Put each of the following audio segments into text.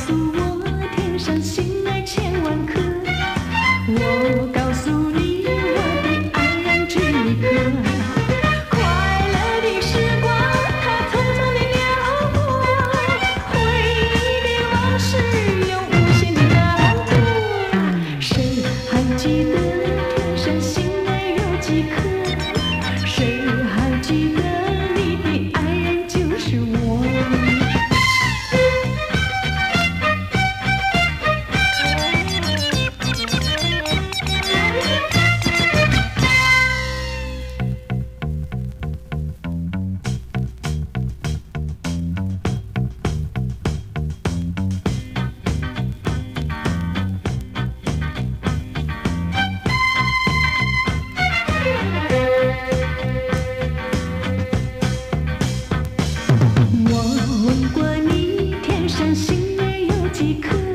告诉我，天上星儿千万颗。我告诉你，我的爱人只一颗。快乐的时光它匆匆的流过，回忆的往事有无限的感动。谁还记得天上星儿有几颗？could.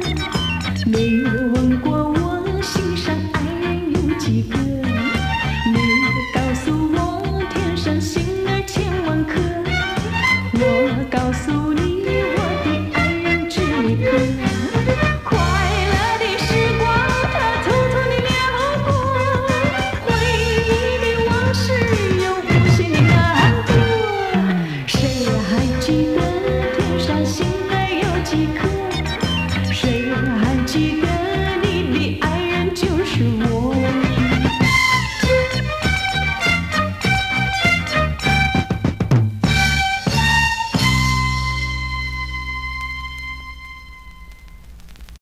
you.